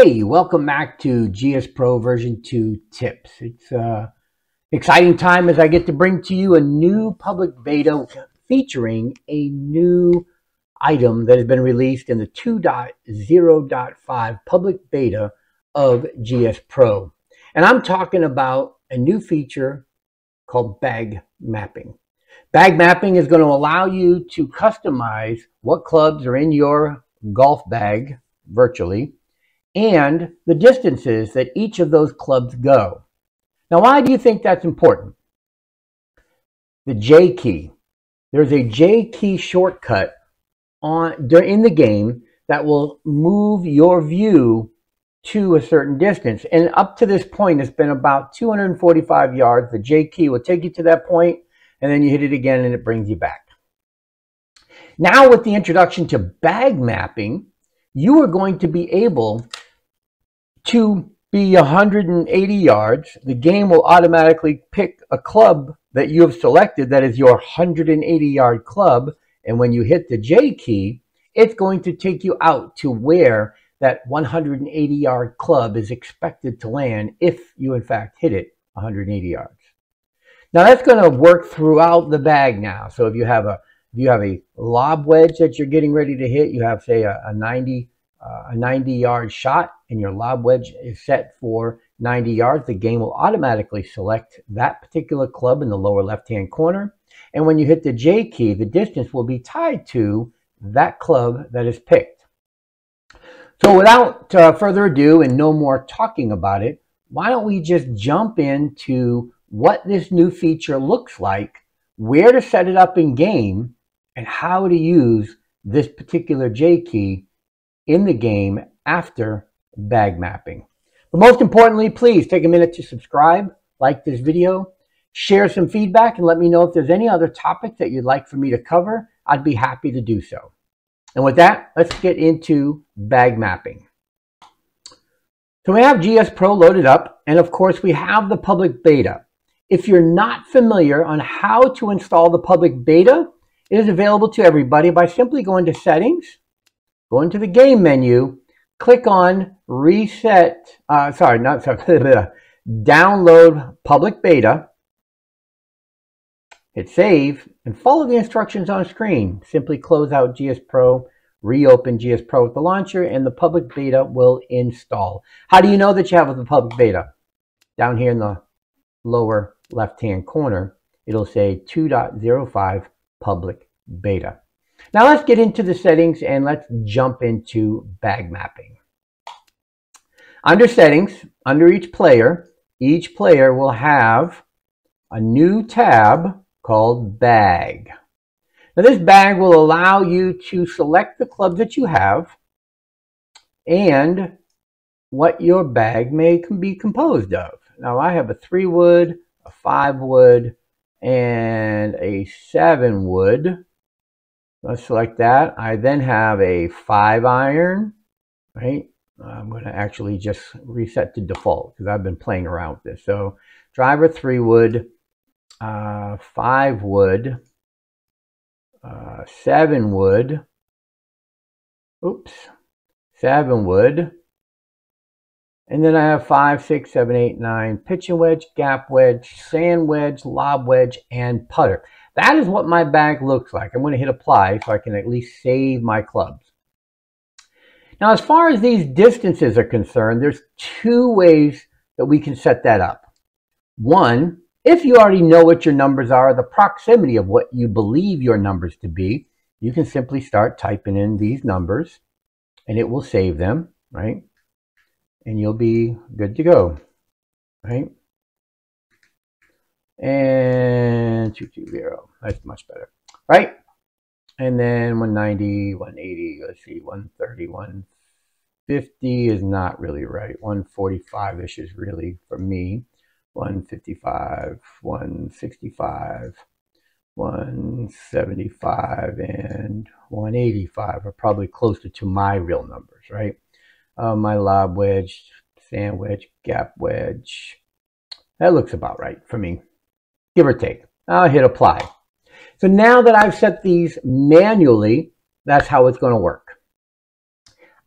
Hey, welcome back to GS Pro version 2 tips. It's an uh, exciting time as I get to bring to you a new public beta featuring a new item that has been released in the 2.0.5 public beta of GS Pro. And I'm talking about a new feature called bag mapping. Bag mapping is going to allow you to customize what clubs are in your golf bag virtually and the distances that each of those clubs go. Now, why do you think that's important? The J key. There's a J key shortcut on in the game that will move your view to a certain distance. And up to this point, it's been about 245 yards. The J key will take you to that point, and then you hit it again, and it brings you back. Now, with the introduction to bag mapping, you are going to be able to be 180 yards. The game will automatically pick a club that you have selected that is your 180 yard club. And when you hit the J key, it's going to take you out to where that 180 yard club is expected to land if you in fact hit it 180 yards. Now that's going to work throughout the bag now. So if you have a if you have a lob wedge that you're getting ready to hit, you have say a, a 90 uh, a 90 yard shot and your lob wedge is set for 90 yards, the game will automatically select that particular club in the lower left hand corner. And when you hit the J key, the distance will be tied to that club that is picked. So without uh, further ado and no more talking about it, why don't we just jump into what this new feature looks like, where to set it up in game, and how to use this particular J key in the game after bag mapping. But most importantly, please take a minute to subscribe, like this video, share some feedback, and let me know if there's any other topics that you'd like for me to cover. I'd be happy to do so. And with that, let's get into bag mapping. So we have GS Pro loaded up, and of course we have the public beta. If you're not familiar on how to install the public beta, it is available to everybody by simply going to Settings, go into the Game menu, click on Reset, uh, sorry, not sorry, Download Public Beta, hit Save, and follow the instructions on screen. Simply close out GS Pro, reopen GS Pro with the launcher, and the public beta will install. How do you know that you have the public beta? Down here in the lower left-hand corner, it'll say 2.05 public beta. Now let's get into the settings and let's jump into bag mapping. Under settings, under each player, each player will have a new tab called bag. Now this bag will allow you to select the clubs that you have and what your bag may be composed of. Now I have a three wood, a five wood, and a seven wood. Let's select that. I then have a five iron, right? I'm going to actually just reset to default because I've been playing around with this. So driver three wood, uh, five wood, uh, seven wood, oops, seven wood, and then I have five, six, seven, eight, nine, pitching wedge, gap wedge, sand wedge, lob wedge, and putter. That is what my bag looks like. I'm going to hit apply so I can at least save my clubs. Now, as far as these distances are concerned, there's two ways that we can set that up. One, if you already know what your numbers are, the proximity of what you believe your numbers to be, you can simply start typing in these numbers and it will save them, right? And you'll be good to go, right? And 220. That's much better, right? And then 190, 180, let's see, 130, 150 is not really right. 145-ish is really, for me, 155, 165, 175, and 185 are probably closer to my real numbers, right? Uh, my lob wedge, sand wedge, gap wedge, that looks about right for me give or take. I'll hit apply. So now that I've set these manually, that's how it's going to work.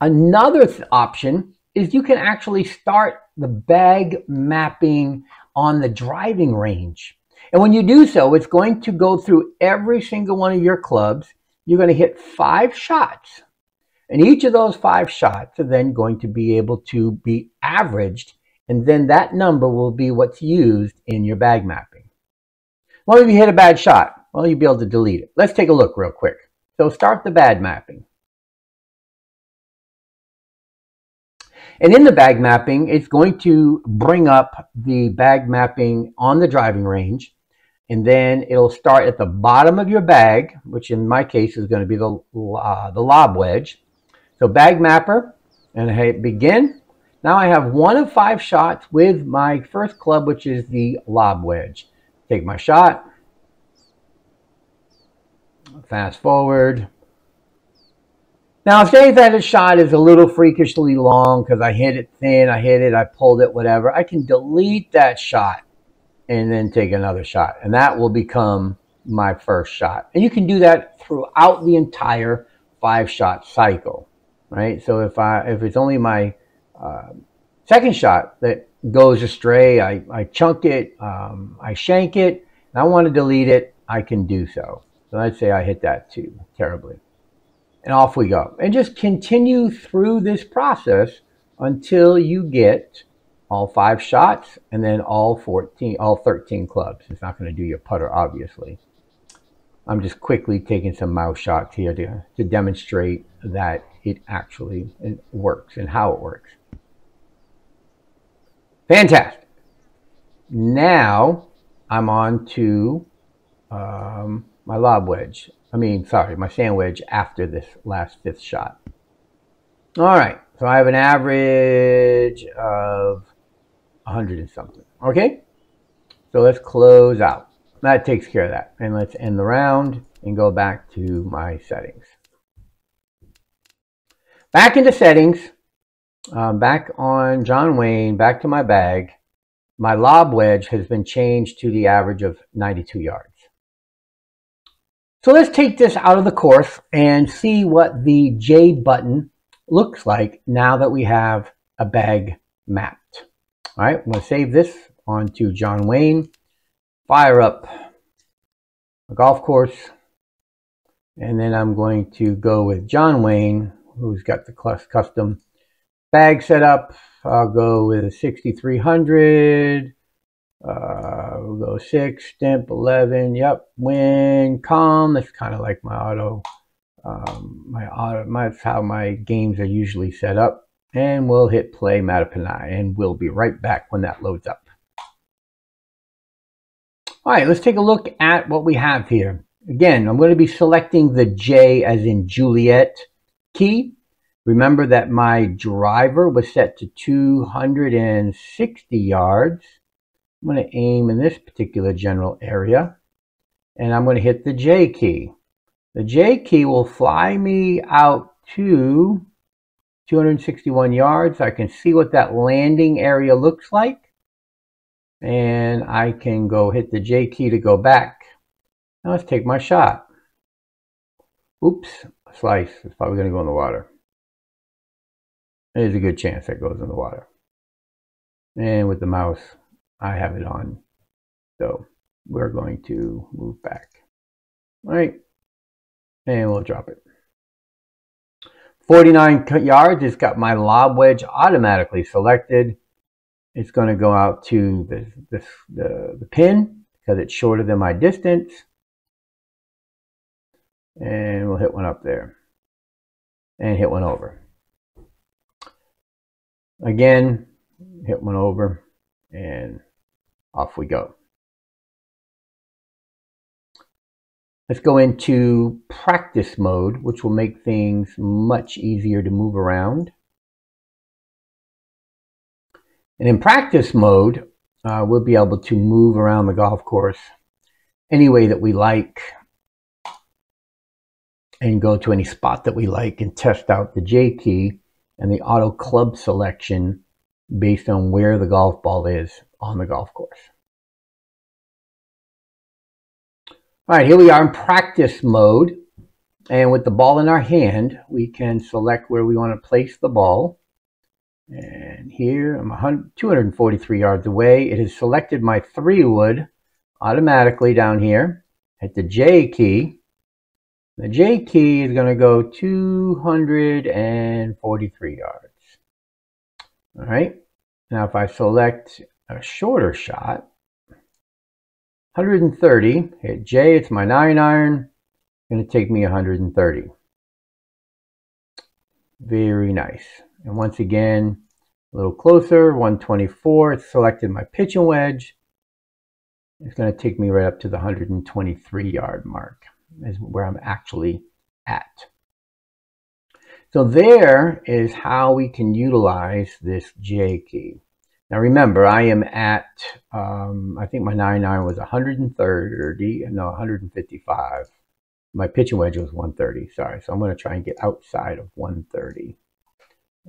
Another th option is you can actually start the bag mapping on the driving range. And when you do so, it's going to go through every single one of your clubs. You're going to hit five shots. And each of those five shots are then going to be able to be averaged. And then that number will be what's used in your bag mapping. Well, if you hit a bad shot, well, you'll be able to delete it. Let's take a look real quick. So start the bag mapping. And in the bag mapping, it's going to bring up the bag mapping on the driving range. And then it'll start at the bottom of your bag, which in my case is going to be the, uh, the lob wedge. So bag mapper, and I hit begin. Now I have one of five shots with my first club, which is the lob wedge. Take my shot. Fast forward. Now, say that a shot is a little freakishly long because I hit it thin, I hit it, I pulled it, whatever, I can delete that shot and then take another shot. And that will become my first shot. And you can do that throughout the entire five shot cycle, right? So if I if it's only my uh, second shot that goes astray, I, I chunk it, um, I shank it, and I want to delete it, I can do so. So let's say I hit that too terribly and off we go. And just continue through this process until you get all five shots and then all 14, all 13 clubs. It's not going to do your putter, obviously. I'm just quickly taking some mouse shots here to, to demonstrate that it actually works and how it works. Fantastic. Now I'm on to um, my lob wedge. I mean, sorry, my sand wedge after this last fifth shot. All right, so I have an average of 100 and something. Okay, so let's close out. That takes care of that. And let's end the round and go back to my settings. Back into settings, um, back on John Wayne, back to my bag. My lob wedge has been changed to the average of 92 yards. So let's take this out of the course and see what the J button looks like now that we have a bag mapped. All right, I'm going to save this onto John Wayne, fire up a golf course, and then I'm going to go with John Wayne, who's got the custom bag set up. I'll go with a 6300 uh, we'll go six, stimp, 11. Yep. Win, calm. That's kind of like my auto. Um, my auto, my, that's how my games are usually set up. And we'll hit play Mattaponi and we'll be right back when that loads up. All right, let's take a look at what we have here. Again, I'm going to be selecting the J as in Juliet key. Remember that my driver was set to 260 yards. I'm going to aim in this particular general area and I'm going to hit the J key. The J key will fly me out to 261 yards. I can see what that landing area looks like. And I can go hit the J key to go back. Now let's take my shot. Oops, slice. It's probably going to go in the water. There's a good chance that goes in the water. And with the mouse, I have it on. So we're going to move back. All right. And we'll drop it. 49 yards. It's got my lob wedge automatically selected. It's going to go out to the, the, the, the pin because it's shorter than my distance. And we'll hit one up there. And hit one over. Again, hit one over and off we go. Let's go into practice mode, which will make things much easier to move around. And in practice mode, uh, we'll be able to move around the golf course any way that we like and go to any spot that we like and test out the J key and the auto club selection based on where the golf ball is on the golf course. All right, here we are in practice mode. And with the ball in our hand, we can select where we want to place the ball. And here I'm 243 yards away. It has selected my three wood automatically down here. Hit the J key. The J key is going to go 243 yards. All right. Now if I select a shorter shot, 130, hit J, it's my 9 iron, going to take me 130. Very nice. And once again, a little closer, 124, it's selected my pitch and wedge. It's going to take me right up to the 123 yard mark is where I'm actually at. So there is how we can utilize this J key. Now remember, I am at, um, I think my 99 was 130, no, 155. My pitch and wedge was 130, sorry. So I'm going to try and get outside of 130.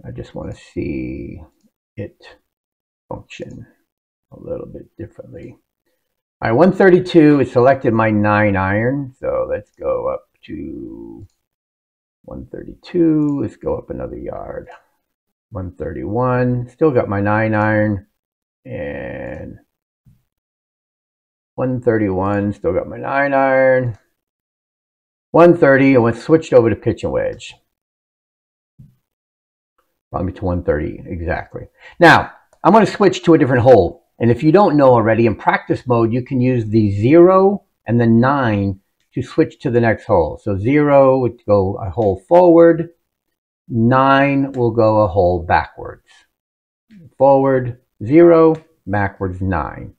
I just want to see it function a little bit differently. All right, 132 is selected my 9 iron. So let's go up to 132. Let's go up another yard. 131. Still got my 9 iron. And 131. Still got my 9 iron. 130. I went switched over to pitch and wedge. Probably to 130 exactly. Now, I'm going to switch to a different hole. And if you don't know already, in practice mode, you can use the 0 and the 9 to switch to the next hole. So 0 would go a hole forward, 9 will go a hole backwards. Forward 0, backwards 9.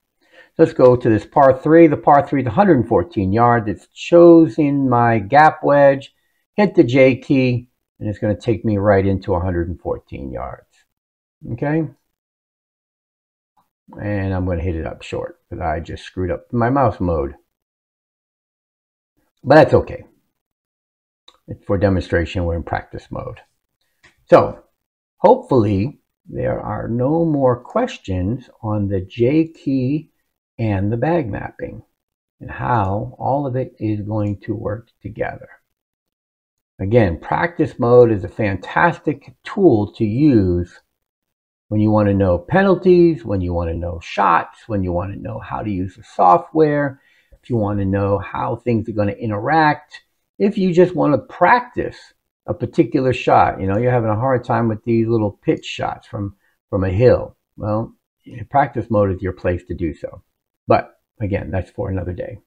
Let's go to this par 3. The par 3 is 114 yards. It's chosen my gap wedge, hit the J key, and it's going to take me right into 114 yards. Okay? And I'm going to hit it up short because I just screwed up my mouse mode. But that's okay. It's for demonstration, we're in practice mode. So hopefully there are no more questions on the J key and the bag mapping and how all of it is going to work together. Again, practice mode is a fantastic tool to use when you want to know penalties, when you want to know shots, when you want to know how to use the software, if you want to know how things are going to interact, if you just want to practice a particular shot, you know, you're having a hard time with these little pitch shots from, from a hill. Well, practice mode is your place to do so. But again, that's for another day.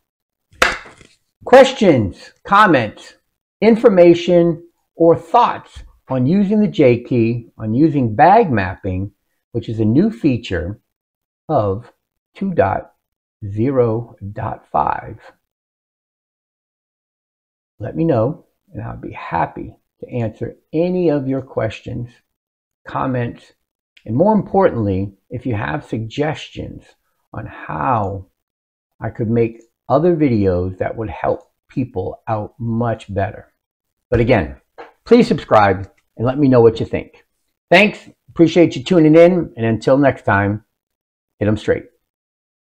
Questions, comments, information, or thoughts on using the J key, on using bag mapping, which is a new feature of 2.0.5. Let me know, and I'll be happy to answer any of your questions, comments, and more importantly, if you have suggestions on how I could make other videos that would help people out much better. But again, please subscribe and let me know what you think. Thanks. Appreciate you tuning in. And until next time, hit them straight.